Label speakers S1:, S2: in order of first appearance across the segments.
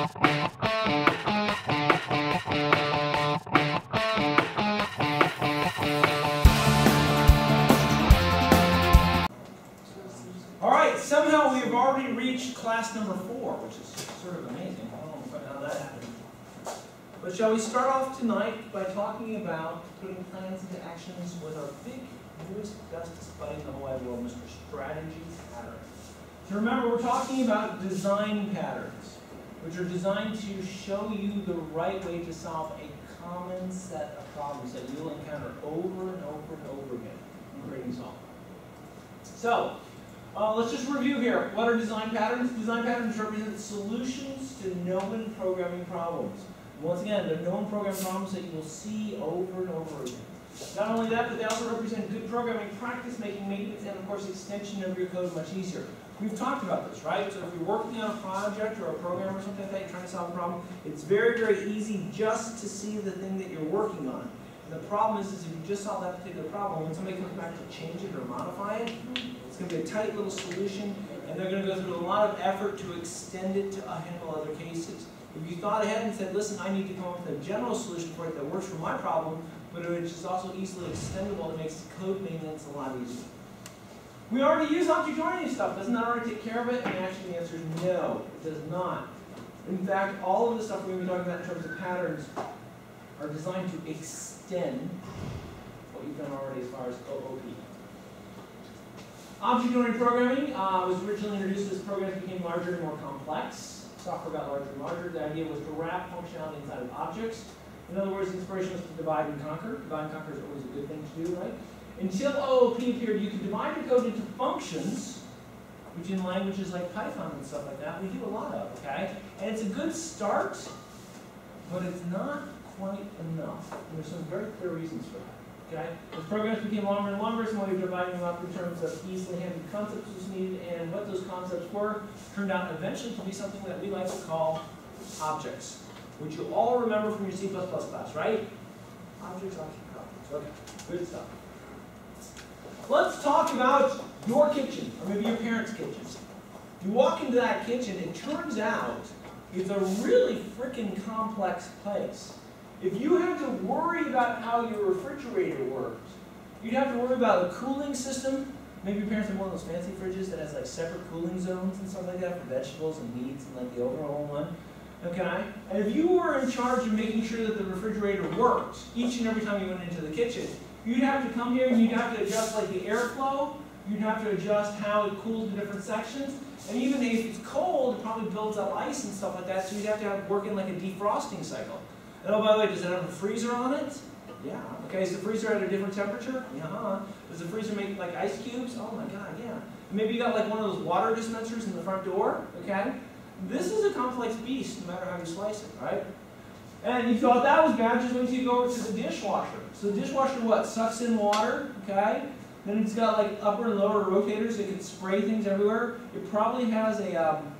S1: All right, somehow we have already reached class number four, which is sort of amazing. I don't know how that happened. But shall we start off tonight by talking about putting plans into actions with our big, newest, bestest buddy in the whole wide world, Mr. Strategy Pattern. So remember, we're talking about design patterns, which are designed to show you the right way to solve a common set of problems that you'll encounter over and over and over again in creating software. So, uh, let's just review here. What are design patterns? Design patterns represent solutions to known programming problems. Once again, they're known programming problems that you will see over and over again. Not only that, but they also represent good programming practice, making maintenance and, of course, extension of your code much easier. We've talked about this, right? So if you're working on a project or a program or something like that, you're trying to solve a problem, it's very, very easy just to see the thing that you're working on. And the problem is, is if you just solve that particular problem, when somebody comes back to change it or modify it, it's going to be a tight little solution, and they're going to go through a lot of effort to extend it to handle other cases. If you thought ahead and said, listen, I need to come up with a general solution for it that works for my problem, but which is also easily extendable, it makes code maintenance a lot easier. We already use object-oriented stuff. Doesn't that already take care of it? And actually the answer is no, it does not. In fact, all of the stuff we're going to be talking about in terms of patterns are designed to extend what you've done already as far as OOP. Object-oriented programming uh, was originally introduced as programs became larger and more complex. Software got larger and larger. The idea was to wrap functionality inside of objects. In other words, inspiration was to divide and conquer. Divide and conquer is always a good thing to do, right? Until oh, OOP appeared, you could divide your code into functions, which in languages like Python and stuff like that, we do a lot of, okay? And it's a good start, but it's not quite enough. And there's some very clear reasons for that. Okay? As programs became longer and longer, some way of dividing them up in terms of easily handled concepts was needed, and what those concepts were turned out eventually to be something that we like to call objects, which you all remember from your C++ class, right? Objects, objects, objects. Okay, good stuff. Let's talk about your kitchen, or maybe your parents' kitchen. You walk into that kitchen, it turns out it's a really freaking complex place. If you had to worry about how your refrigerator works, you'd have to worry about the cooling system. Maybe your parents have one of those fancy fridges that has like separate cooling zones and stuff like that for vegetables and meats and like the overall one. Okay? And if you were in charge of making sure that the refrigerator worked each and every time you went into the kitchen, you'd have to come here and you'd have to adjust like the airflow, you'd have to adjust how it cools the different sections, and even if it's cold, it probably builds up ice and stuff like that, so you'd have to have work in like a defrosting cycle. And oh, by the way, does it have a freezer on it? Yeah. Okay, is the freezer at a different temperature? Yeah. Does the freezer make like ice cubes? Oh my god, yeah. Maybe you got like one of those water dispensers in the front door, okay? This is a complex beast, no matter how you slice it, right? And you thought that was bad, just wait you go over to the dishwasher. So the dishwasher, what, sucks in water, okay? Then it's got like upper and lower rotators that can spray things everywhere. It probably has a, um,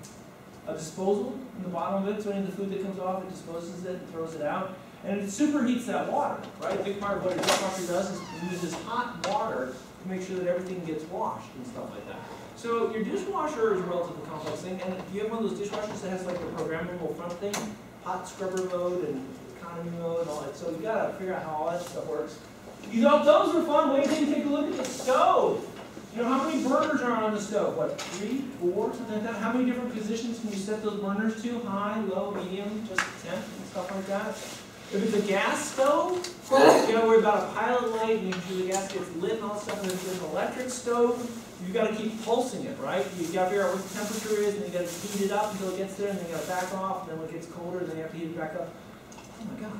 S1: a disposal in the bottom of it, so any of the food that comes off, it disposes it and throws it out. And it superheats that water, right? Big part of what a dishwasher does is uses hot water to make sure that everything gets washed and stuff like that. So your dishwasher is a relatively complex thing, and if you have one of those dishwashers that has like a programmable front thing, hot scrubber mode and economy mode and all that, so you gotta figure out how all that stuff works. You thought those were fun, wait until you take a look at the stove. You know, how many burners are on the stove? What, three, four, something like that? How many different positions can you set those burners to? High, low, medium, just temp, and stuff like that? If it's a gas stove, you gotta worry about a pilot light, making sure the gas gets lit and all that stuff. And if it's an electric stove, you gotta keep pulsing it, right? You gotta figure out what the temperature is, and you gotta heat it up until it gets there, and then you gotta back off, and then when it gets colder, then you have to heat it back up. Oh my god.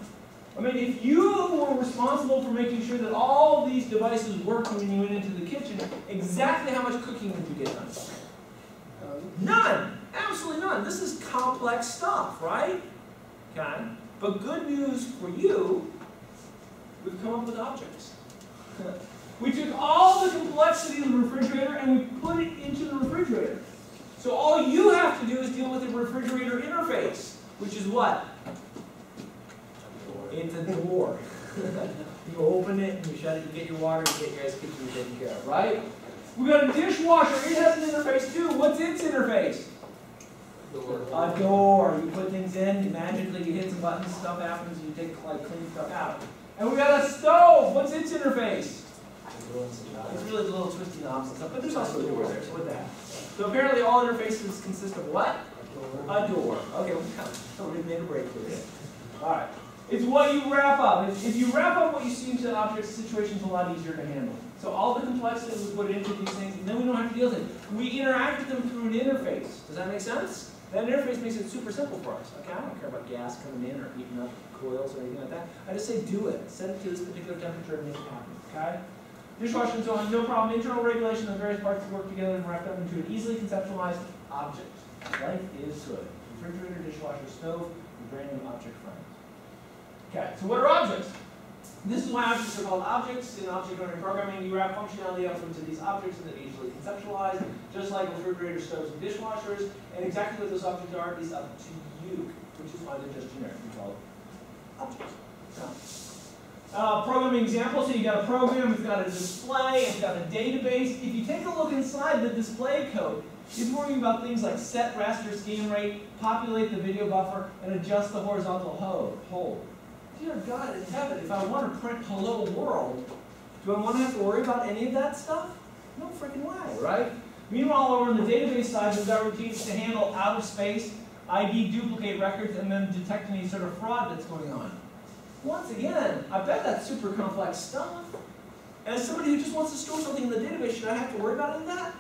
S1: I mean, if you were responsible for making sure that all these devices worked when you went into the kitchen, exactly how much cooking would you get done? Um, none. Absolutely none. This is complex stuff, right? Okay. But good news for you, we've come up with objects. we took all the complexity of the refrigerator and we put it into the refrigerator. So all you have to do is deal with the refrigerator interface, which is what? It's a door. you open it and you shut it, you get your water, you get your ice cubes, you're taken care of, right? We've got a dishwasher, it has an interface too. What's its interface? A door, you put things in, you magically you hit some buttons, stuff happens, you take like clean stuff out. And we got a stove, what's its interface? It's really the little twisty knobs and stuff, but there's also a door there, so what the heck? So apparently all interfaces consist of what? A door. Okay, we kind of we made a break for this. All right. It's what you wrap up. If, if you wrap up what you see into an object, the situation's a lot easier to handle. So all the complexity we put into these things, and then we don't have to deal with it. We interact with them through an interface. Does that make sense? That interface makes it super simple for us. Okay, I don't care about gas coming in or heating up coils or anything like that. I just say do it. Set it to this particular temperature and make it happen. Okay? Dishwasher and so on, no problem. Internal regulation of various parts work together and wrapped up into an easily conceptualized object. Life is good. Refrigerator, dishwasher, stove, brand new object frames. Okay, so what are objects? This is why objects are called objects. In object-oriented programming, you wrap functionality up into these objects and they're easily conceptualized, just like refrigerators, stoves, and dishwashers. And exactly what those objects are is up to you, which is why they're just generically called objects. So, uh, programming example, so you got a program, it's got a display, it's got a database. If you take a look inside the display code, it's worrying about things like set raster scan rate, populate the video buffer, and adjust the horizontal hold. Dear God in heaven, if I want to print hello world, do I want to have to worry about any of that stuff? No freaking way, right? Meanwhile, over on the database side, we've got routines to handle out of space, ID duplicate records, and then detect any sort of fraud that's going on. Once again, I bet that's super complex stuff. As somebody who just wants to store something in the database, should I have to worry about any of that?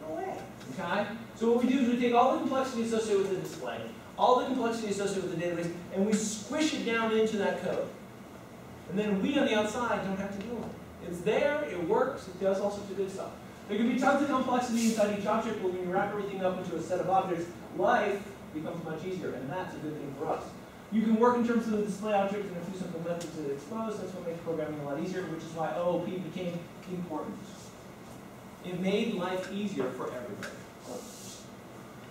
S1: No way. Okay? So what we do is we take all the complexity associated with the display, all the complexity associated with the database, and we squish it down into that code. And then we on the outside don't have to deal with it. It's there, it works, it does all sorts of good stuff. There can be tons of complexity inside each object, but when you wrap everything up into a set of objects, life becomes much easier, and that's a good thing for us. You can work in terms of the display object and a few simple methods to expose. That's what makes programming a lot easier, which is why OOP became important. It made life easier for everybody.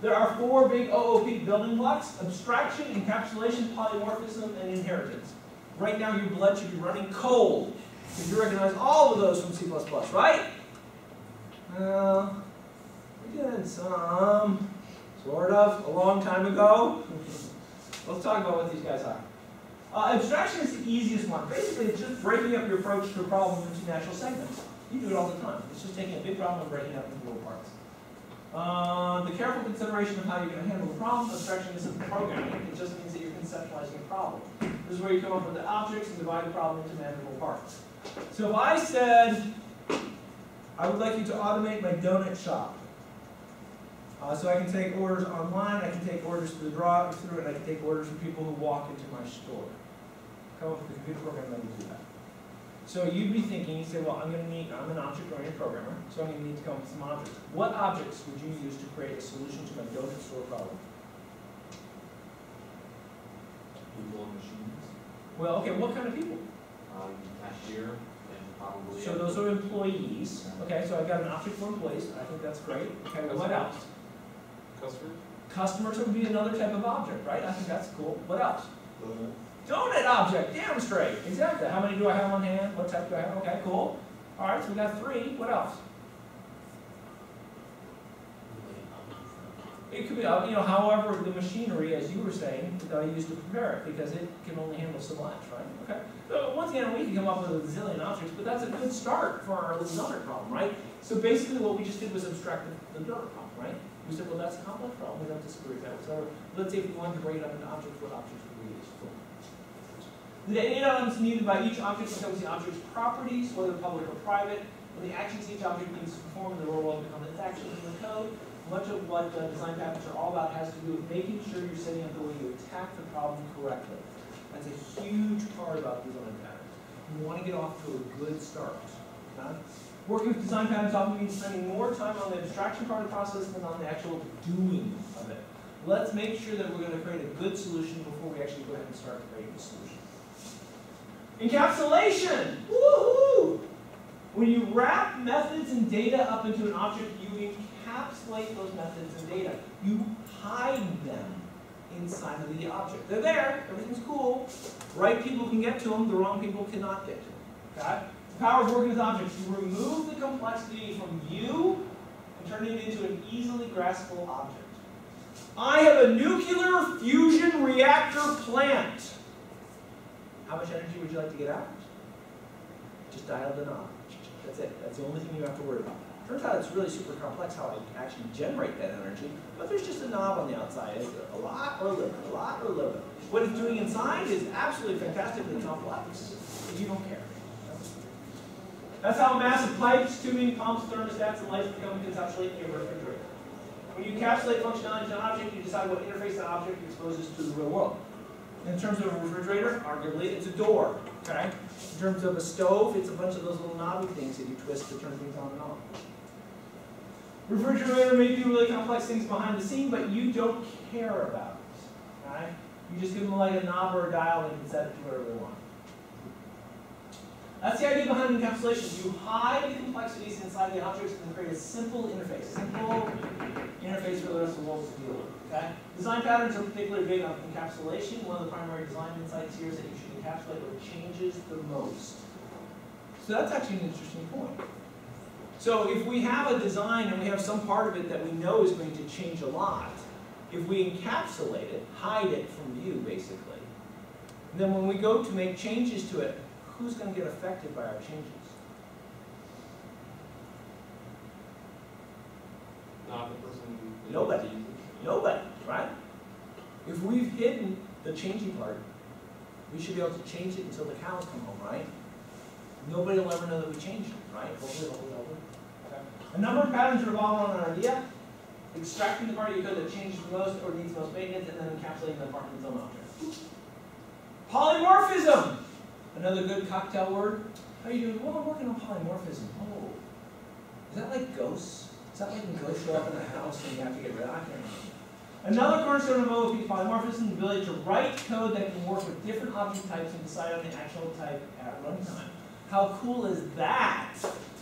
S1: There are four big OOP building blocks, abstraction, encapsulation, polymorphism, and inheritance. Right now your blood should be running cold, because you recognize all of those from C++, right? Well, we did some, sort of, a long time ago. Let's talk about what these guys are. Uh, abstraction is the easiest one. Basically, it's just breaking up your approach to a problem into natural segments. You do it all the time. It's just taking a big problem and breaking it up into little parts. Uh, the careful consideration of how you're going to handle the problem, abstraction isn't programming. It just means that you're conceptualizing a problem. This is where you come up with the objects and divide the problem into manageable parts. So if I said, I would like you to automate my donut shop. Uh, so I can take orders online, I can take orders through the drive-through, and I can take orders from people who walk into my store. Come up with a computer program that will do that. So you'd be thinking, you say, well, I'm going to need, I'm an object-oriented programmer, so I'm going to need to come up with some objects. What objects would you use to create a solution to my donut store problem?
S2: People and machines,
S1: Well, okay, what kind of people?
S2: um, cashier, and probably.
S1: So those are employees. Okay, so I've got an object for employees. I think that's great. Okay, what else?
S2: Customers?
S1: Customers would be another type of object, right? I think that's cool. What else? Donut object, damn straight. Exactly. How many do I have on hand? What type do I have? Okay, cool. All right, so we got three. What else? It could be, uh, you know, however, the machinery, as you were saying, that I use to prepare it, because it can only handle so much, right? Okay. So once again, we can come up with a zillion objects, but that's a good start for our little donut problem, right? So basically, what we just did was abstract the donut problem, right? We said, well, that's a complex problem. We don't disagree with that. So let's say if we wanted to break it up into objects, what objects? The data items needed by each object becomes the object's properties, whether public or private, and the actions each object needs to perform in the real world become its actions in the code. Much of what uh, design patterns are all about has to do with making sure you're setting up the way you attack the problem correctly. That's a huge part about design patterns. You want to get off to a good start. Okay? Working with design patterns often means spending more time on the abstraction part of the process than on the actual doing of it. Let's make sure that we're going to create a good solution before we actually go ahead and start creating the solution. Encapsulation! Woohoo! When you wrap methods and data up into an object, you encapsulate those methods and data. You hide them inside of the object. They're there, everything's cool. Right people can get to them, the wrong people cannot get to them. Okay? The power of working with objects. You remove the complexity from you and turn it into an easily graspable object. I have a nuclear fusion reactor plant. How much energy would you like to get out? Just dial the knob. That's it. That's the only thing you have to worry about. Turns out it's really super complex how I actually generate that energy, but there's just a knob on the outside. A lot or a little, a lot or a little. What it's doing inside is absolutely fantastically complex. You don't care. That's how massive pipes, tubing, pumps, thermostats, and lights become conceptually in your refrigerator. When you encapsulate functionality in an object, you decide what interface that object exposes to the real world. In terms of a refrigerator, arguably, it's a door, okay? In terms of a stove, it's a bunch of those little knobby things that you twist to turn things on and off. Refrigerator may do really complex things behind the scene, but you don't care about it, okay? You just give them like a knob or a dial and you can set it to whatever they want. That's the idea behind encapsulation. You hide the complexities inside the objects and create a simple interface, simple interface for the rest of the world to deal with. Okay? Design patterns are particularly big on encapsulation. One of the primary design insights here is that you should encapsulate what changes the most. So that's actually an interesting point. So if we have a design and we have some part of it that we know is going to change a lot, if we encapsulate it, hide it from view basically, then when we go to make changes to it, who's going to get affected by our changes?
S2: Not the person. who
S1: Nobody.
S2: Uses it.
S1: Nobody, right? If we've hidden the changing part, we should be able to change it until the cows come home, right? Nobody will ever know that we changed it, right? Hopefully, hopefully, hopefully. Okay. A number of patterns revolve around an idea, extracting the part of your code that changes the most or needs most maintenance, and then encapsulating the part in its own object. Polymorphism, another good cocktail word. How are you doing? Well, I'm working on polymorphism. Oh, is that like ghosts? Is that like when ghosts show up in a house and you have to get rid of? I can't remember. Another cornerstone of OOP polymorphism, the ability to write code that can work with different object types and decide on the actual type at runtime. How cool is that?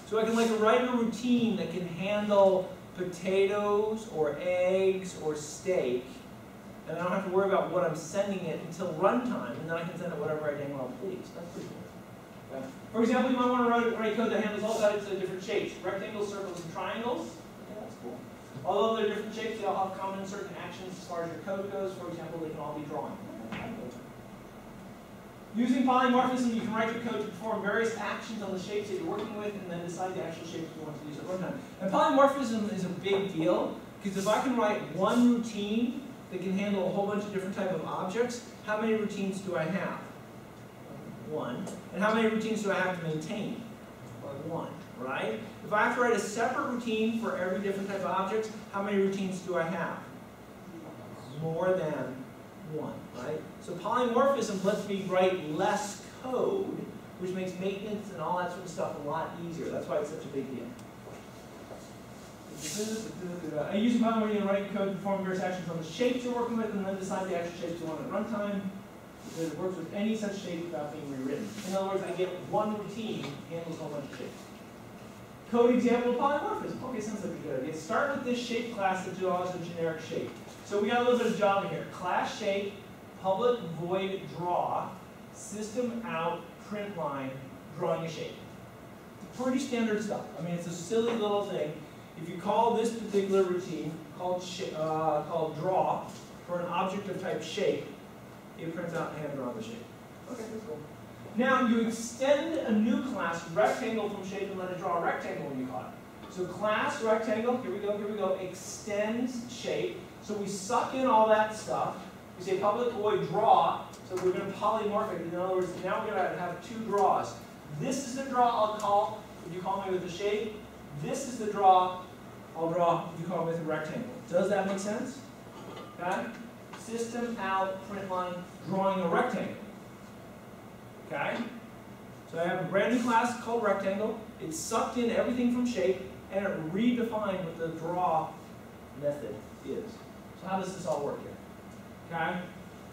S1: So I can like write a routine that can handle potatoes or eggs or steak, and I don't have to worry about what I'm sending it until runtime, and then I can send it whatever I dang well please. That's pretty cool. Okay. For example, you might want to write, write code that handles all types of different shapes, rectangles, circles, and triangles. Although they're different shapes, they all have common certain actions as far as your code goes. For example, they can all be drawing. Using polymorphism, you can write your code to perform various actions on the shapes that you're working with and then decide the actual shapes you want to use at runtime. And polymorphism is a big deal because if I can write one routine that can handle a whole bunch of different type of objects, how many routines do I have? One. And how many routines do I have to maintain? One, right? If I have to write a separate routine for every different type of objects, how many routines do I have? More than one, right? So polymorphism lets me write less code, which makes maintenance and all that sort of stuff a lot easier. That's why it's such a big deal. I use polymorphism to write code to perform various actions on the shapes you're working with and then decide the actual shapes you want at runtime. It works with any such shape without being rewritten. In other words, I get one routine, handles a whole bunch of shapes. Code example of polymorphism. Okay, sounds like a good idea. Start with this shape class that draws a generic shape. So we got a little bit of Java here. Class shape, public void draw, system out, print line, drawing a shape. Pretty standard stuff. I mean, it's a silly little thing. If you call this particular routine called uh, called draw for an object of type shape, it prints out hand drawn the shape. Okay, that's cool. Now you extend a new class, rectangle from shape, and let it draw a rectangle when you call it. So class rectangle, here we go, here we go, extends shape. So we suck in all that stuff. We say public void draw, so we're going to polymorph it. In other words, now we're going to have two draws. This is the draw I'll call if you call me with a shape. This is the draw I'll draw if you call me with a rectangle. Does that make sense? Okay? System out, print line, drawing a rectangle. Okay? So I have a brand new class called rectangle. It sucked in everything from shape, and it redefined what the draw method is. So how does this all work here? Okay?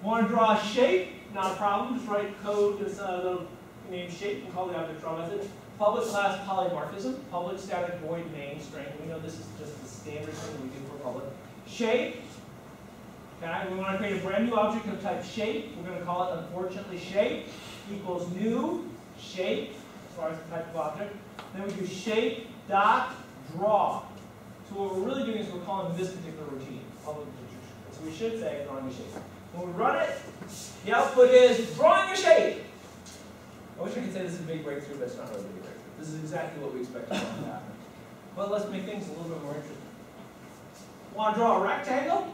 S1: Want to draw a shape? Not a problem. Just write code that's uh, the name shape and call the object draw method. Public class polymorphism. Public static void main string. We know this is just the standard thing we do for public. Shape. Okay, we want to create a brand new object of type shape. We're going to call it, unfortunately, shape equals new shape, as far as the type of object. Then we do shape dot draw. So what we're really doing is we're calling this particular routine. Public, So we should say drawing a shape. When we run it, the output is drawing a shape. I wish I could say this is a big breakthrough, but it's not really a big breakthrough. This is exactly what we expected to happen. But let's make things a little bit more interesting. Want to draw a rectangle?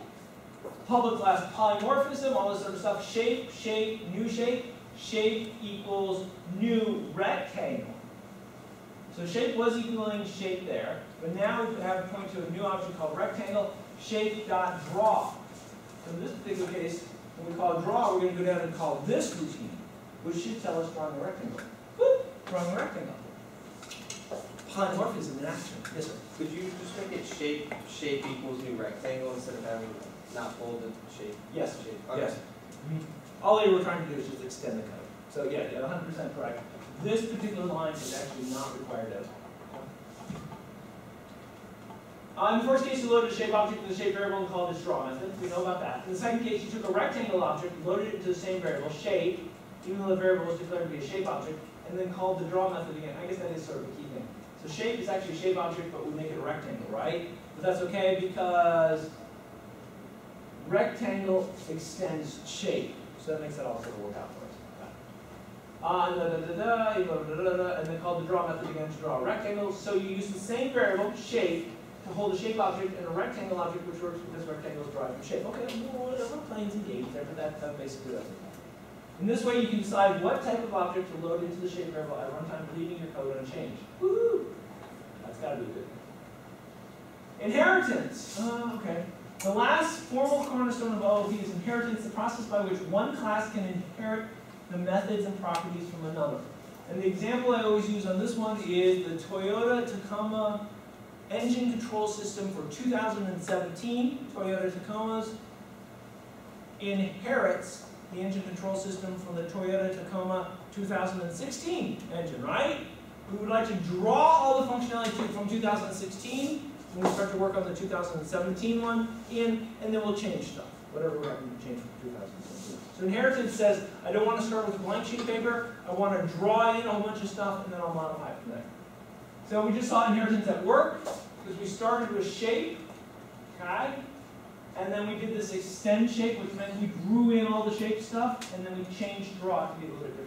S1: Public class polymorphism, all this sort of stuff. Shape, shape, new shape. Shape equals new rectangle. So shape was equaling shape there, but now we have to point to a new object called rectangle, shape dot draw. So in this particular case, when we call draw, we're going to go down and call this routine, which should tell us drawing a rectangle. Whoop, drawing a rectangle. Polymorphism in action. Yes, sir.
S3: Could you just make it shape, shape equals new rectangle instead of having not bolded shape?
S1: Yes,
S3: Shape, okay.
S1: yes. All they were trying to do is just extend the code. So yeah, you're hundred percent correct. This particular line is actually not required as. Uh, in the first case, you loaded a shape object with a shape variable and called it draw method. We know about that. In the second case, you took a rectangle object, loaded it into the same variable, shape, even though the variable was declared to be a shape object, and then called the draw method again. I guess that is sort of a key thing. So shape is actually a shape object, but we make it a rectangle, right? But that's okay because rectangle extends shape. So that makes that also work out for us. Uh, da, da, da, da, and then call the draw method again to draw a rectangle. So you use the same variable, shape, to hold a shape object and a rectangle object which works because rectangles derive from shape. Okay, whatever planes engaged. there, but that, that basically does it. In this way, you can decide what type of object to load into the shape variable at runtime, leaving your code unchanged. Woohoo! That's got to be good. Inheritance. Uh, okay. The last formal cornerstone of OOP is inheritance, the process by which one class can inherit the methods and properties from another. And the example I always use on this one is the Toyota Tacoma engine control system for 2017. Toyota Tacomas inherits the engine control system from the Toyota Tacoma 2016 engine, right? We would like to draw all the functionality from 2016 we start to work on the 2017 one in, and then we'll change stuff, whatever we're having to change from 2017. So inheritance says, I don't want to start with blank sheet paper, I want to draw in a whole bunch of stuff, and then I'll modify from there. So we just saw inheritance at work, because we started with shape, okay? And then we did this extend shape, which meant we drew in all the shape stuff, and then we changed draw to be a little bit different.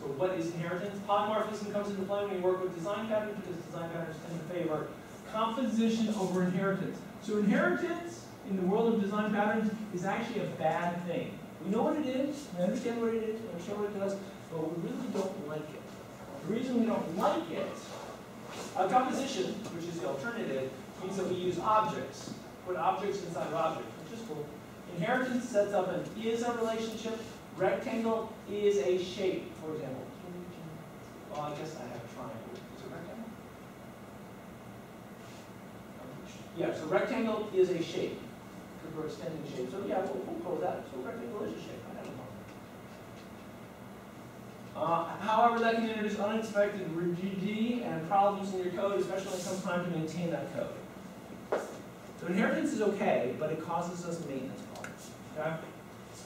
S1: So what is inheritance? Polymorphism comes into play when you work with design patterns because design patterns tend to favor composition over inheritance. So inheritance in the world of design patterns is actually a bad thing. We know what it is, we understand what it is, we understand what it does, but we really don't like it. The reason we don't like it, uh, composition, which is the alternative, means that we use objects, put objects inside of objects, which is cool. Inheritance sets up an is a relationship, rectangle is a shape, for example. Oh, I guess I have a triangle. Is it rectangle? Yeah, so rectangle is a shape, because we're extending shape. So yeah, we'll, we'll that. So rectangle is a shape. I have no problem. Uh, however, that can introduce unexpected rigidity and problems in your code, especially when it comes time to maintain that code. So inheritance is okay, but it causes us maintenance problems. Okay?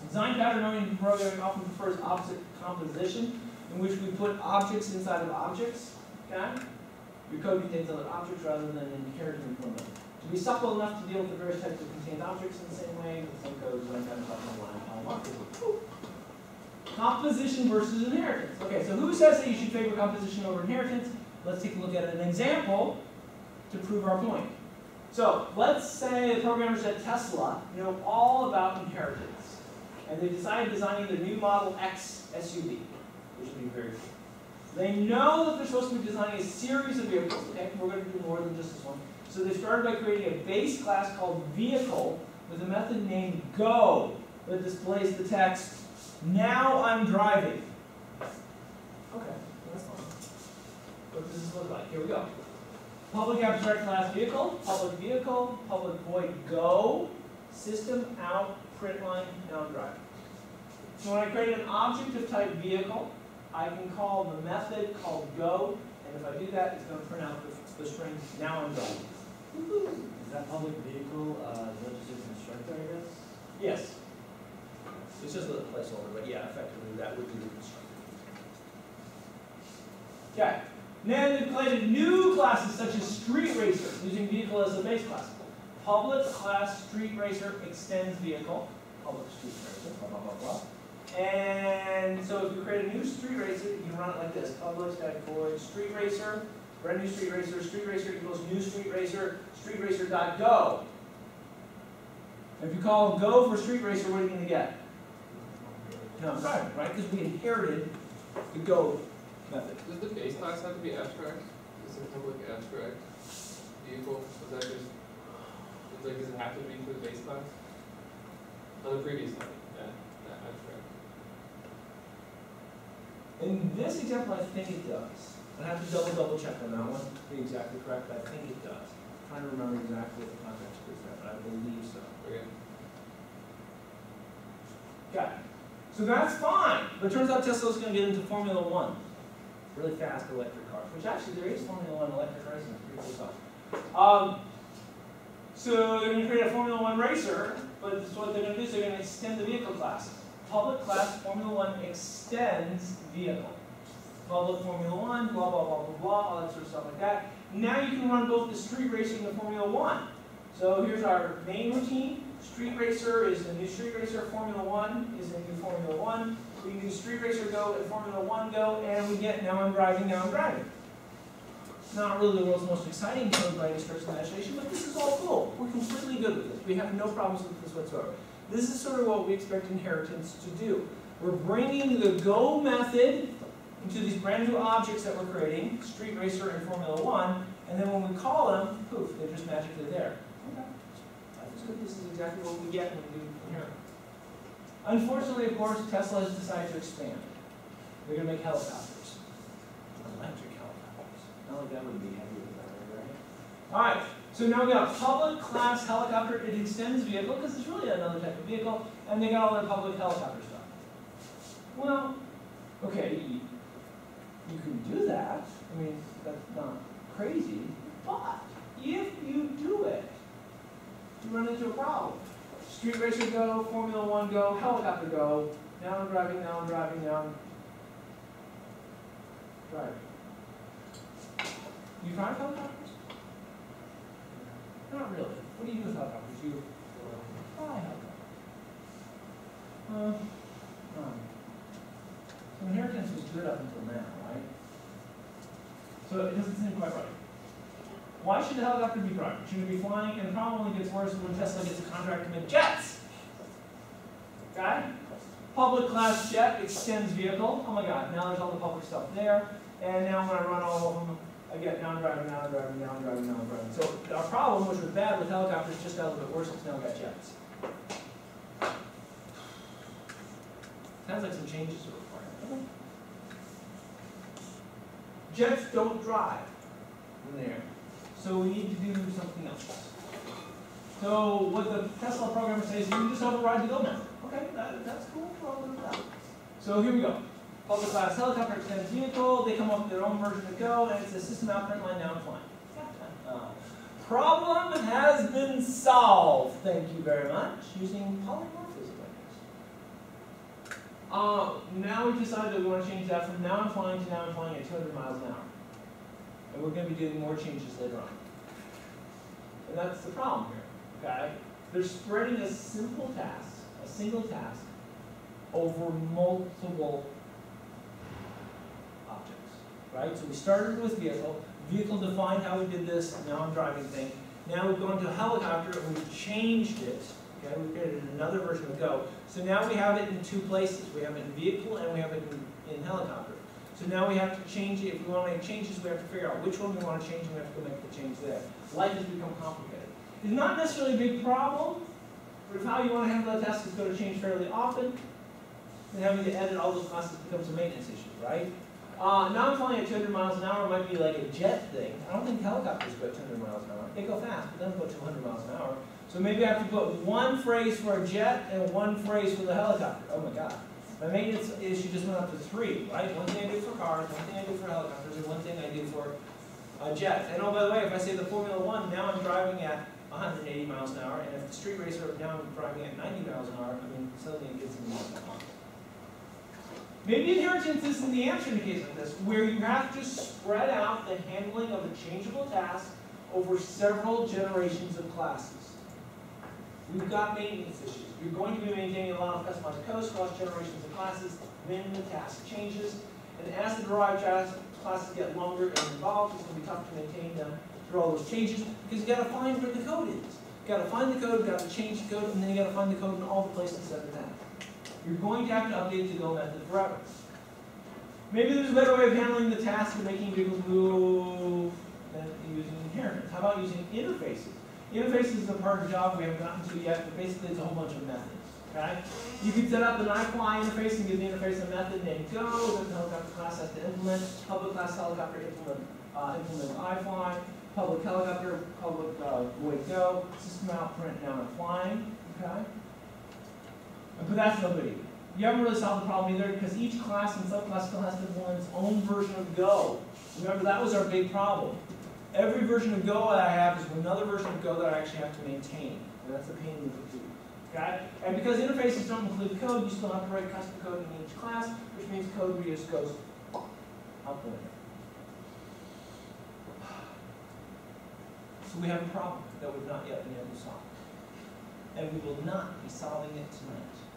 S1: Design pattern oriented programming often prefers object composition, in which we put objects inside of objects. Okay? Your code contains other objects rather than inheriting from. To be supple enough to deal with the various types of contained objects in the same way, line. Composition versus inheritance. Okay, so who says that you should favor composition over inheritance? Let's take a look at an example to prove our point. So let's say the programmers at Tesla know all about inheritance, and they decided designing the new Model X SUV, which would be very cool. They know that they're supposed to be designing a series of vehicles. Okay, we're going to do more than just this one. So they started by creating a base class called vehicle with a method named go that displays the text now I'm driving. Okay, that's fine. What does this look like? Here we go. Public abstract class vehicle, public vehicle, public void go, system out, print line, now I'm driving. So when I create an object of type vehicle, I can call the method called go, and if I do that, it's going to print out the, the string, now I'm driving.
S4: Is that public vehicle, uh, is just a constructor, I guess?
S1: Yes. It's just a little placeholder, but yeah, effectively that would be the constructor. Okay. Then they created new classes such as street racer, using vehicle as a base class. Public class street racer extends vehicle, public street racer, blah, blah, blah, blah. And so if you create a new street racer, you can run it like this, public static void, street racer, brand new street racer, street racer equals new street racer, street racer dot go. If you call go for street racer, what are you gonna get? No, sorry, right, because we inherited the go method.
S2: Does the base class have to be abstract? Is it public abstract vehicle? Is that just, it's like, does it have to be for the base class? On the previous slide, yeah, that abstract.
S1: In this example, I think it does. I have to double, double check on that one, to be exactly correct, but I think it does. Trying to remember exactly what the context is there, but I believe so.
S2: Okay.
S1: Okay, so that's fine, but it turns out Tesla's gonna get into Formula One, really fast electric cars, which actually there is Formula One electric racing, it's pretty cool stuff. Um, so they're gonna create a Formula One racer, but what they're gonna do, is they're gonna extend the vehicle class. Public class Formula One extends vehicle. Public Formula One, blah, blah, blah, blah, blah, all that sort of stuff like that. Now you can run both the street racer and the Formula One. So here's our main routine. Street Racer is the new Street Racer, Formula One is the new Formula One. We can do Street Racer Go and Formula One Go, and we get now I'm driving, now I'm driving. Not really the world's most exciting code by any stretch of imagination, but this is all cool. We're completely good with this. We have no problems with this whatsoever. This is sort of what we expect inheritance to do. We're bringing the Go method into these brand new objects that we're creating, Street Racer and Formula One, and then when we call them, poof, they're just magically there. Okay. This is exactly what we get when we do inherit. Unfortunately, of course, Tesla has decided to expand. They're going to make helicopters. Electric All right. So now we got a public class helicopter. It extends vehicle because it's really another type of vehicle, and they got all their public helicopter stuff. Well, okay, you, you can do that. I mean, that's not crazy, but if you do it, you run into a problem. Street racer go, Formula One go, helicopter go. Now I'm driving, now I'm driving, now I'm driving. You drive helicopters? Not really. What do you do with helicopters? You fly helicopters. Uh, um, so inheritance was good up until now, right? So it doesn't seem quite right. Why should the helicopter be driving? Should it be flying? And the problem only gets worse when Tesla gets a contract to make jets. Okay? Public class jet extends vehicle. Oh my god, now there's all the public stuff there. And now when I run all of them, I get now I'm driving, now I'm driving, now I'm driving, now I'm driving. So our problem, which was bad with helicopters, just got a little bit worse. It's now got jets. Sounds like some changes are required. Jets don't drive in the air. So we need to do something else. So what the Tesla programmer says, you can just override the go method. Okay, that, that's cool, we're all good. So here we go. Public class helicopter extends vehicle, they come up with their own version of go, and it's a system out print line now I'm flying. Uh, problem has been solved, thank you very much, using polymorphism, Uh, now we decided that we want to change that from now I'm flying to now I'm flying at 200 miles an hour. And we're going to be doing more changes later on. And that's the problem here, okay? They're spreading a simple task, a single task, over multiple right? So we started with vehicle, vehicle defined how we did this, now I'm driving thing. Now we've gone to helicopter and we've changed it, okay? We created another version of Go. So now we have it in two places. We have it in vehicle and we have it in, in helicopter. So now we have to change it, if we want to make changes, we have to figure out which one we want to change, and we have to go make the change there. Life has become complicated. It's not necessarily a big problem, but if how you want to handle that task is going to change fairly often, then having to edit all those classes becomes a maintenance issue, right? Uh, now I'm flying at 200 miles an hour might be like a jet thing. I don't think helicopters go at 200 miles an hour. They go fast, but they don't go 200 miles an hour. So maybe I have to put one phrase for a jet and one phrase for the helicopter. Oh my God. My maintenance issue just went up to three, right? One thing I do for cars, one thing I do for helicopters, and one thing I do for uh, jets. And oh, by the way, if I say the Formula One, now I'm driving at 180 miles an hour, and if the street racer, now I'm driving at 90 miles an hour, I mean, suddenly it gets one. Maybe inheritance isn't the answer in a case like this, where you have to spread out the handling of a changeable task over several generations of classes. We've got maintenance issues. You're going to be maintaining a lot of customized codes across generations of classes when the task changes. And as the derived class- classes get longer and involved, it's gonna be tough to maintain them through all those changes, because you've gotta find where the code is. You've gotta find the code, you've gotta change the code, and then you've gotta find the code in all the places that it has. You're going to have to update the Go method forever. Maybe there's a better way of handling the task of making vehicles move than using inheritance. How about using interfaces? Interfaces is a part of the job we haven't gotten to yet, but basically it's a whole bunch of methods, okay? You can set up an iFly interface and give the interface a method named Go that the helicopter class has to implement. Public class helicopter implement, uh, implement iFly. Public helicopter, public, uh, void Go. System out, print, now I'm flying, okay? But that's no. You haven't really solved the problem either, because each class and subclass still has to implement its own version of Go. Remember, that was our big problem. Every version of Go that I have is another version of Go that I actually have to maintain, and that's a pain in the. Okay? And because interfaces don't include code, you still have to write custom code in each class, which means code reuse goes out the window. So we have a problem that we've not yet been able to solve. And we will not be solving it tonight.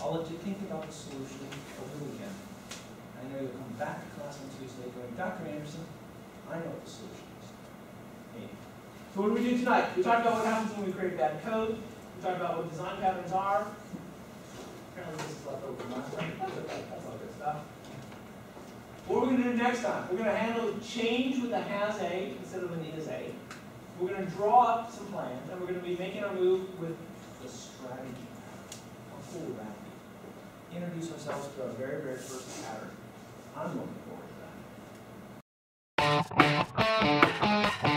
S1: I'll let you think about the solution over the weekend. I know you'll come back to class on Tuesday going, Dr. Anderson, I know what the solution is. Maybe. So what do we do tonight? We talked about what happens when we create bad code. We talked about what design patterns are. Apparently this is left over from last time. That's okay. That's all good stuff. What are we gonna do next time? We're gonna handle change with a has a instead of an is a. We're gonna draw up some plans, and we're gonna be making our move with the strategy cool would that? Introduce ourselves to our very, very first pattern. I'm looking forward to that.